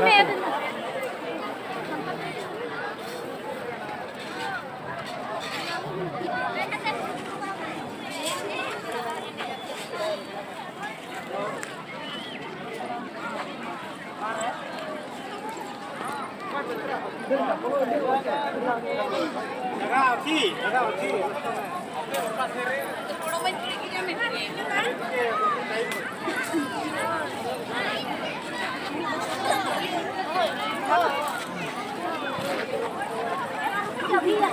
tem medo, não. लगाओ जी लगाओ जी थोड़ा बहुत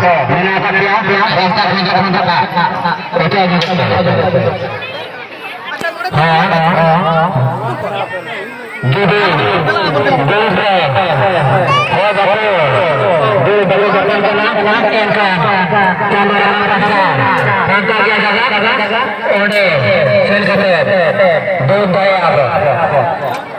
मैंने ऐसा किया रास्ता खींच खींच रखा बेटा जी जी दूर है है बाबू दूर बाबू बर्तन का नाम नाम क्या इनका कैमरा रखा इनका क्या जगह ओडे सेल कर दो दया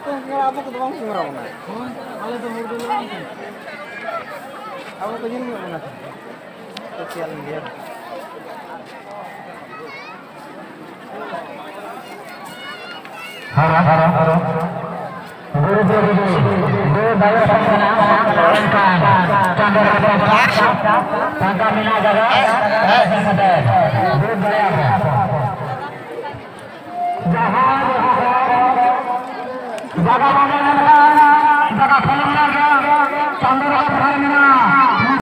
Aku ke tukang sumur aku nak. Kalau itu mau dulu Aku nggak nak. Kesian dia. Harap, harap, harap. Guru, guru, guru. Guru, bayar mina jaga. Guru, bayar. సగ సగ ఫలం చంద్రబాబు